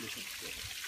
Listen.